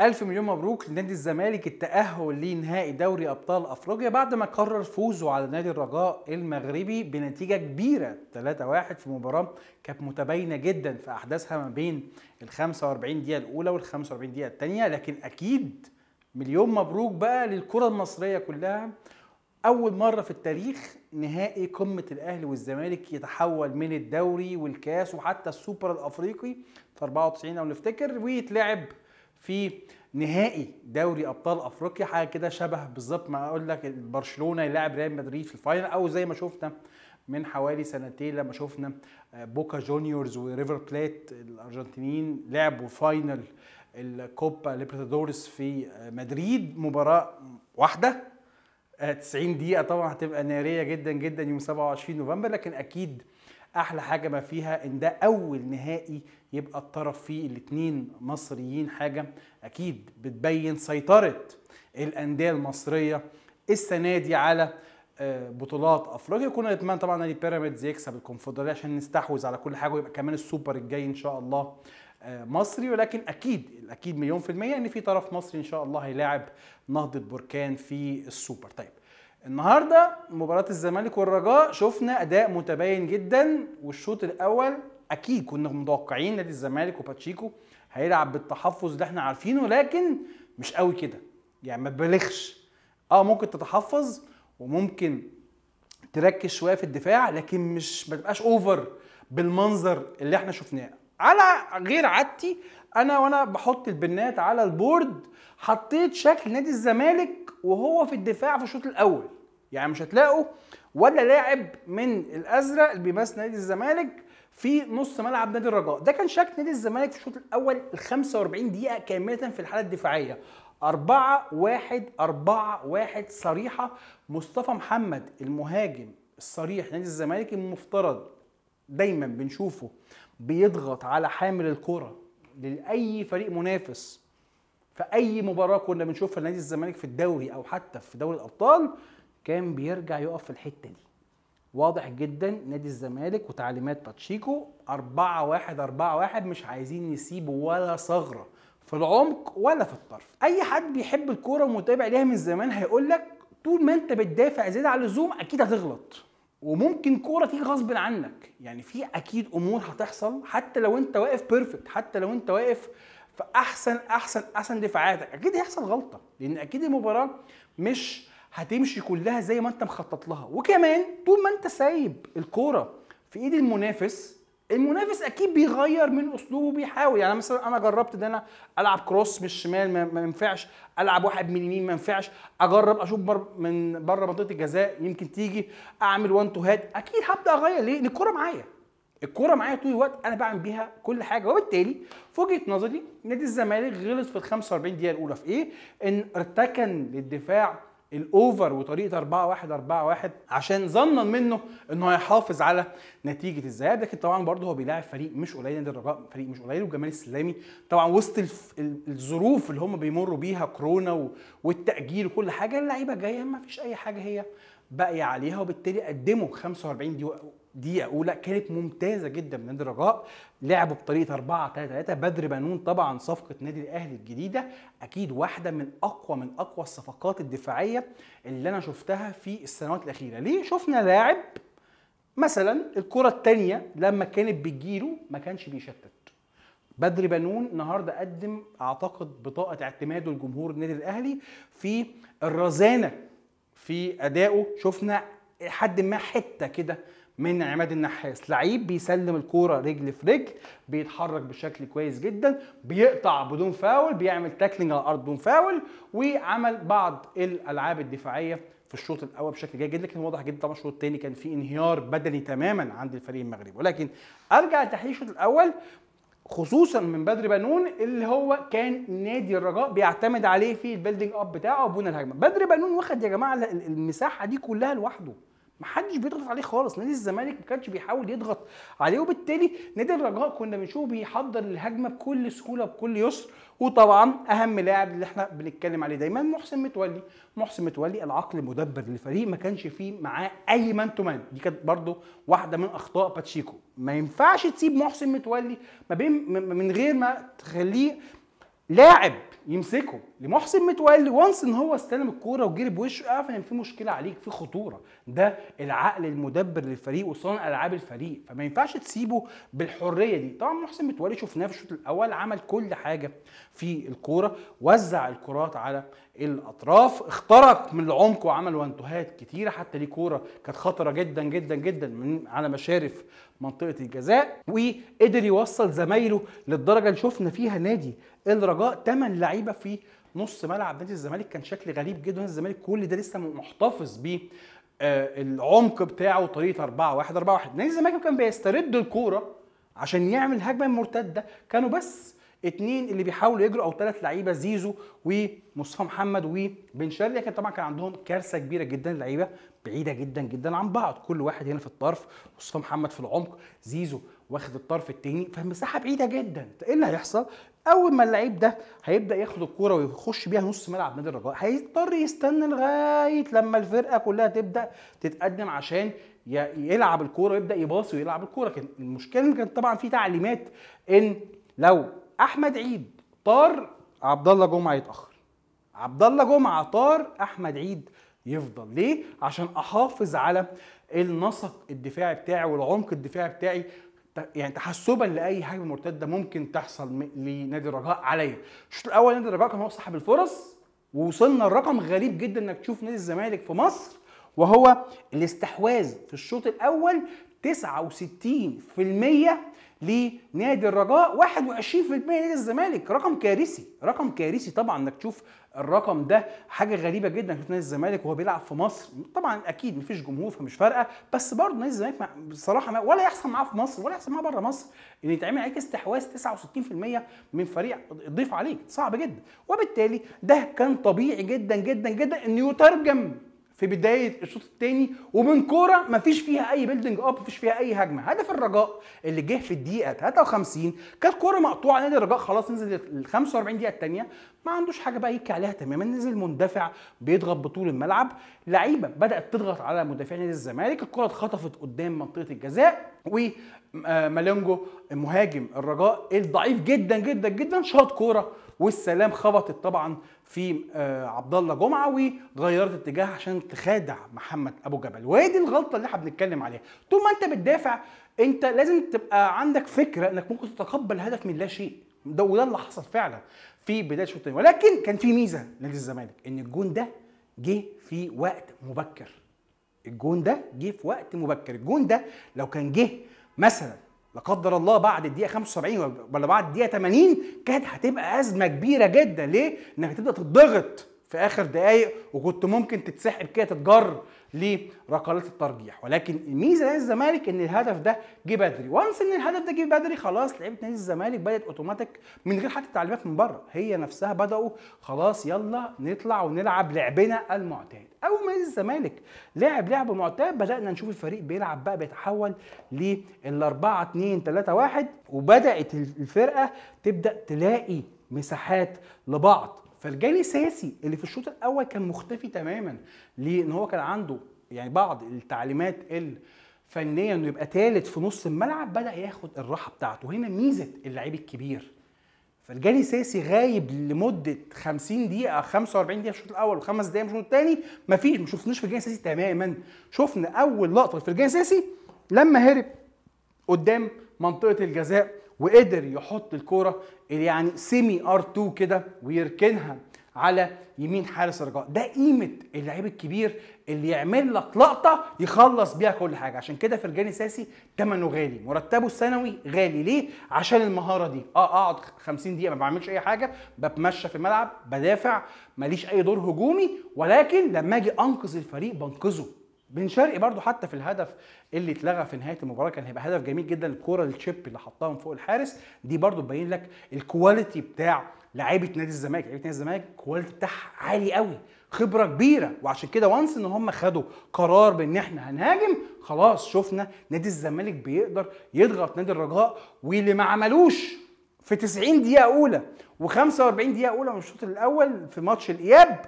ألف مليون مبروك لنادي الزمالك التأهل لنهائي دوري أبطال أفريقيا بعد ما قرر فوزه على نادي الرجاء المغربي بنتيجة كبيرة 3-1 في مباراة كانت متباينة جدا في أحداثها ما بين ال 45 دقيقة الأولى وال 45 دقيقة الثانية لكن أكيد مليون مبروك بقى للكرة المصرية كلها. أول مرة في التاريخ نهائي قمة الأهلي والزمالك يتحول من الدوري والكاس وحتى السوبر الأفريقي في 94 لو نفتكر ويتلعب في نهائي دوري أبطال أفريقيا حاجة كده شبه بالظبط ما أقول لك برشلونة يلعب ريال مدريد في ال final أو زي ما شفنا من حوالي سنتين لما شفنا بوكا جونيورز وريفر بليت الأرجنتينيين لعبوا final الكوبا ليبرتادورس في مدريد مباراة واحدة. 90 دقيقة طبعا هتبقى نارية جدا جدا يوم 27 نوفمبر لكن أكيد أحلى حاجة ما فيها إن ده أول نهائي يبقى الطرف فيه الاثنين مصريين حاجة أكيد بتبين سيطرة الأندية المصرية السنة دي على بطولات أفريقيا. كنا نتمنى طبعا ان بيراميدز يكسب الكونفدرالية عشان نستحوذ على كل حاجة ويبقى كمان السوبر الجاي إن شاء الله مصري. ولكن أكيد أكيد مليون في المية إن في طرف مصري إن شاء الله هيلاعب نهضة بركان في السوبر. طيب النهارده مباراة الزمالك والرجاء شفنا أداء متباين جدا والشوط الأول أكيد كنا متوقعين نادي الزمالك وباتشيكو هيلعب بالتحفظ اللي إحنا عارفينه لكن مش قوي كده يعني ما تبالغش. آه ممكن تتحفظ وممكن تركز شوية في الدفاع لكن مش ما تبقاش over بالمنظر اللي إحنا شفناه. على غير عادتي أنا وأنا بحط البنات على ال board حطيت شكل نادي الزمالك وهو في الدفاع في الشوط الأول. يعني مش هتلاقوا ولا لاعب من الأزرق اللي بيمثل نادي الزمالك في نص ملعب نادي الرجاء. ده كان شكل نادي الزمالك في الشوط الأول ال 45 دقيقة كامله في الحالة الدفاعية. 4 1 4 1 صريحة. مصطفى محمد المهاجم الصريح نادي الزمالك المفترض دايما بنشوفه بيضغط على حامل الكرة لأي فريق منافس في أي مباراة كنا بنشوفها لنادي الزمالك في الدوري أو حتى في دوري الأبطال كان بيرجع يقف في الحتة دي. واضح جدا نادي الزمالك وتعليمات باتشيكو 4 1 4 1 مش عايزين نسيب ولا ثغرة في العمق ولا في الطرف. أي حد بيحب الكورة ومتابع ليها من زمان هيقول لك طول ما أنت بتدافع زيادة عن اللزوم أكيد هتغلط. وممكن كورة تيجي غصب عنك. يعني في أكيد أمور هتحصل حتى لو أنت واقف perfect حتى لو أنت واقف في أحسن أحسن أحسن دفاعاتك. أكيد هيحصل غلطة لأن أكيد المباراة مش هتمشي كلها زي ما أنت مخطط لها. وكمان طول ما أنت سايب الكورة في إيد المنافس المنافس أكيد بيغير من أسلوبه بيحاول يعني مثلا أنا جربت إن أنا ألعب كروس من الشمال ما ينفعش. ألعب واحد من اليمين ما ينفعش. أجرب أشوف بر من بره منطقة الجزاء يمكن تيجي. أعمل وان تو هات أكيد هبدأ أغير. ليه؟ لأن الكوره معايا. الكوره معايا طول الوقت. أنا بعمل بيها كل حاجة. وبالتالي في وجهه نظري نادي الزمالك غلط في ال 45 دقيقة الأولى. في إيه؟ إن ارتكن للدفاع الأوفر وطريقة 4 1 4 1 عشان ظنا منه إنه هيحافظ على نتيجة الذهاب لكن طبعا برضه هو بيلاعب فريق مش قليل نادي الرجاء فريق مش قليل وجمال السلامي طبعا وسط. الظروف اللي هم بيمروا بيها كورونا. والتأجيل وكل حاجة اللعيبة جاية ما فيش أي حاجة هي باقية عليها وبالتالي قدموا 45 دقيقة دقيقة أولى كانت ممتازة جدا من نادي الرجاء لعبوا بطريقة 4 3 3 بدر بنون طبعا صفقة نادي الأهلي الجديدة أكيد واحدة من أقوى من أقوى الصفقات الدفاعية اللي أنا شفتها في السنوات الأخيرة. ليه؟ شفنا لاعب مثلا الكرة الثانية لما كانت بتجيله ما كانش بيشتت. بدر بنون النهارده قدم أعتقد بطاقة اعتماده لجمهور النادي الأهلي في الرزانة في أدائه. شفنا حد ما حتة كده من عماد النحاس. لعيب بيسلم الكورة رجل في رجل بيتحرك بشكل كويس جدا بيقطع بدون فاول بيعمل tackling على الأرض بدون فاول وعمل بعض الألعاب الدفاعية في الشوط الأول بشكل جيد جدا لكن واضح جدا طبعا الشوط الثاني كان في انهيار بدني تماما عند الفريق المغربي. ولكن أرجع لتحليل الشوط الأول خصوصا من بدر بنون اللي هو كان نادي الرجاء بيعتمد عليه في ال building up بتاعه وبنى الهجمة. بدر بنون واخد يا جماعة المساحة دي كلها لوحده. محدش بيضغط عليه خالص. نادي الزمالك ما كانش بيحاول يضغط عليه وبالتالي نادي الرجاء كنا بنشوفه بيحضر الهجمة بكل سهولة بكل يسر. وطبعا أهم لاعب اللي إحنا بنتكلم عليه دايما محسن متولي. محسن متولي العقل المدبر للفريق ما كانش فيه معاه أي man to man دي كانت برده واحدة من أخطاء باتشيكو. ما ينفعش تسيب محسن متولي ما بين من غير ما تخليه لاعب يمسكه. لمحسن متولي once إن هو استلم الكورة وجري بوشه أعرف إن في مشكلة عليك في خطورة. ده العقل المدبر للفريق وصانع ألعاب الفريق. فما ينفعش تسيبه بالحرية دي. طبعا محسن متولي شفناه في الشوط الأول عمل كل حاجة في الكورة وزع الكرات على الأطراف اخترق من العمق وعمل وانتوهات كتيرة. حتى ليه كورة كانت خطرة جدا جدا جدا من على مشارف منطقة الجزاء وقدر يوصل زمايله للدرجة اللي شفنا فيها نادي الرجاء 8 لعيبة في نص ملعب نادي الزمالك. كان شكل غريب جدا. الزمالك كل ده لسه محتفظ ب آه، العمق بتاعه وطريقة 4 1 4 1 نادي الزمالك كان بيسترد الكورة عشان يعمل هجمة مرتدة. كانوا بس اتنين اللي بيحاولوا يجروا أو ثلاث لعيبة زيزو ومصطفى محمد وبن شرقي. لكن طبعا كان عندهم كارثة كبيرة جدا. اللعيبة بعيدة جدا جدا عن بعض. كل واحد هنا في الطرف مصطفى محمد في العمق زيزو واخد الطرف التاني. فالمساحة بعيدة جدا. إيه اللي هيحصل؟ أول ما اللعيب ده هيبدأ ياخد الكورة ويخش بيها نص ملعب نادي الرجاء هيضطر يستنى لغاية لما الفرقة كلها تبدأ تتقدم عشان يلعب الكورة ويبدأ يباصي ويلعب الكورة. كان المشكلة كانت طبعا في تعليمات إن لو أحمد عيد طار عبد الله جمعة يتأخر. عبد الله جمعة طار أحمد عيد يفضل. ليه؟ عشان أحافظ على النسق الدفاعي بتاعي والعمق الدفاعي بتاعي يعني تحسبا لأي هجمه مرتدة ممكن تحصل لنادي الرجاء عليا. الشوط الأول نادي الرجاء كان هو صاحب الفرص ووصلنا لرقم غريب جدا إنك تشوف نادي الزمالك في مصر. وهو الاستحواذ في الشوط الأول 69% لنادي الرجاء 21% نادي الزمالك. رقم كارثي رقم كارثي طبعا إنك تشوف الرقم ده. حاجة غريبة جدا في نادي الزمالك وهو بيلعب في مصر. طبعا أكيد مفيش جمهور فمش فارقة. بس برضه نادي الزمالك بصراحة ولا يحصل معاه في مصر ولا يحصل معاه بره مصر. إن يتعمل عليك استحواذ 69% من فريق ضيف عليك. صعب جدا. وبالتالي ده كان طبيعي جدا جدا جدا انه يترجم في بداية الشوط الثاني ومن كورة ما فيش فيها أي building up فيش فيها أي هجمة. هدف الرجاء اللي جه في الدقيقة 53 كانت كورة مقطوعة نادي الرجاء خلاص نزل ال 45 دقيقة الثانية ما عندوش حاجة بقى يبكي عليها تماما نزل مندفع بيضغط بطول الملعب لعيبة بدأت تضغط على مدافعين نادي الزمالك الكرة اتخطفت قدام منطقة الجزاء ومالونجو مهاجم الرجاء الضعيف جدا جدا جدا شاط كورة والسلام خبطت طبعا في آه، عبد الله جمعة وغيرت اتجاه عشان تخادع محمد أبو جبل. وهي الغلطة اللي إحنا بنتكلم عليها. طول ما انت بتدافع انت لازم تبقى عندك فكرة انك ممكن تتقبل هدف من لا شيء. ده وده اللي حصل فعلا في بداية الشوط الثاني. ولكن كان في ميزة لنادي الزمالك إن الجون ده جه في وقت مبكر. الجون ده جه في وقت مبكر. الجون ده لو كان جه مثلا لا قدر الله بعد الدقيقة 75 ولا بعد الدقيقة 80 كانت هتبقى أزمة كبيرة جدا. ليه؟ إنك هتبدأ تضغط في آخر دقائق وكنت ممكن تتسحب كده تتجر لركلات الترجيح. ولكن الميزه نادي الزمالك إن الهدف ده جه بدري. وانس إن الهدف ده جه بدري خلاص لعيبة نادي الزمالك بدأت أوتوماتيك من غير حتى تعليمات من بره. هي نفسها بدأوا خلاص يلا نطلع ونلعب لعبنا المعتاد. أول ما نادي الزمالك لعب لعب معتاد بدأنا نشوف الفريق بيلعب بقى بيتحول لل 4 2 3 1 وبدأت الفرقة تبدأ تلاقي مساحات لبعض. فالجالي ساسي اللي في الشوط الأول كان مختفي تماما ليه؟ إن هو كان عنده يعني بعض التعليمات الفنيه إنه يبقى ثالث في نص الملعب بدأ ياخد الراحة بتاعته. هنا ميزة اللعيب الكبير. فالجالي ساسي غايب لمدة 50 دقيقة 45 دقيقة في الشوط الأول وخمس دقائق في الشوط الثاني مفيش ما شفناش في الجالي ساسي تماما. شفنا أول لقطة في الجالي ساسي لما هرب قدام منطقة الجزاء. وقدر يحط الكورة يعني سيمي ار 2 كده ويركنها على يمين حارس الرجاء. ده قيمة اللعيب الكبير اللي يعمل لك لقطة يخلص بيها كل حاجة. عشان كده فرجاني ساسي ثمنه غالي. مرتبه السنوي غالي. ليه؟ عشان المهارة دي. آه أقعد 50 دقيقة ما بعملش أي حاجة بتمشى في الملعب بدافع ماليش أي دور هجومي ولكن لما أجي أنقذ الفريق بنقذه. بن شرقي برضو حتى في الهدف اللي اتلغى في نهاية المباراة كان هيبقى هدف جميل جدا الكورة ال chip اللي حطها من فوق الحارس. دي برضو تبين لك ال quality بتاع لعيبة نادي الزمالك. لعيبة نادي الزمالك ال quality بتاعها عالي قوي خبرة كبيرة. وعشان كده وانس ان هم خدوا قرار بإن إحنا هنهاجم خلاص شفنا نادي الزمالك بيقدر يضغط نادي الرجاء. واللي ما عملوش في 90 دقيقة أولى و45 دقيقة أولى من الشوط الأول في ماتش الإياب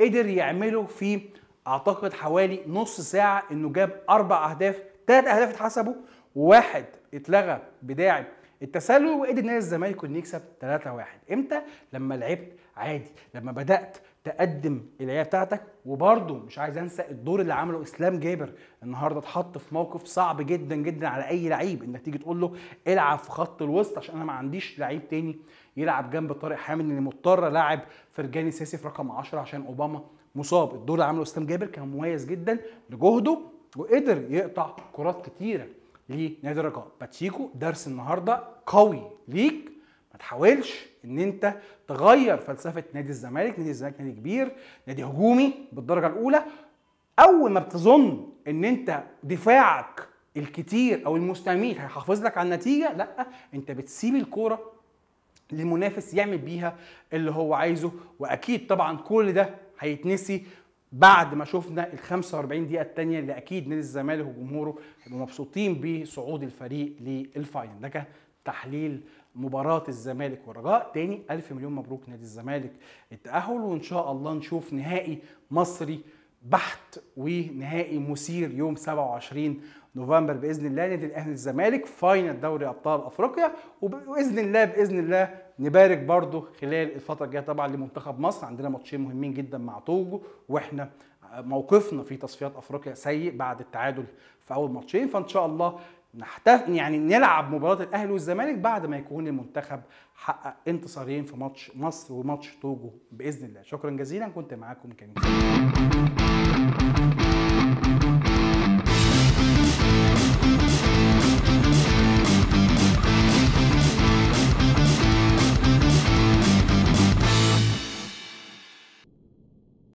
قدر يعمله في أعتقد حوالي نص ساعة إنه جاب أربع أهداف ثلاث أهداف اتحسبوا وواحد اتلغى بداعي التسلل وقدر نادي الزمالك انه يكسب 3-1 إمتى؟ لما لعبت عادي لما بدأت تقدم العيال بتاعتك. وبرده مش عايز أنسى الدور اللي عمله إسلام جابر النهارده اتحط في موقف صعب جدا جدا على أي لعيب. انك تيجي تقول له العب في خط الوسط عشان أنا ما عنديش لعيب تاني يلعب جنب طارق حامد اني مضطر العب فرجاني ساسي في رقم 10 عشان أوباما. مصاب. الدور اللي عمله إسلام جابر كان مميز جدا لجهده وقدر يقطع كرات كتيرة لنادي الرجاء باتشيكو درس النهارده قوي ليك. ما تحاولش إن أنت تغير فلسفة نادي الزمالك. نادي الزمالك نادي كبير نادي هجومي بالدرجة الأولى. أول ما بتظن إن أنت دفاعك الكتير أو المستميت هيحافظ لك على النتيجة لأ أنت بتسيب الكورة للمنافس يعمل بيها اللي هو عايزه. وأكيد طبعا كل ده هيتنسي بعد ما شفنا ال 45 دقيقة الثانية اللي أكيد نادي الزمالك وجمهوره هيبقوا مبسوطين بصعود الفريق للفاينل. ده كان تحليل مباراة الزمالك والرجاء. تاني ألف مليون مبروك نادي الزمالك. التأهل وإن شاء الله نشوف نهائي مصري بحت ونهائي مثير يوم 27 نوفمبر بإذن الله نادي الأهلي الزمالك فاينل دوري أبطال أفريقيا. وبإذن الله بإذن الله نبارك برضو خلال الفترة الجاية طبعا لمنتخب مصر. عندنا ماتشين مهمين جدا مع توجو وإحنا موقفنا في تصفيات أفريقيا سيء بعد التعادل في أول ماتشين. فإن شاء الله نحتف يعني نلعب مباراة الأهلي والزمالك بعد ما يكون المنتخب حقق انتصارين في ماتش مصر وماتش توجو بإذن الله. شكرا جزيلا كنت معاكم كريم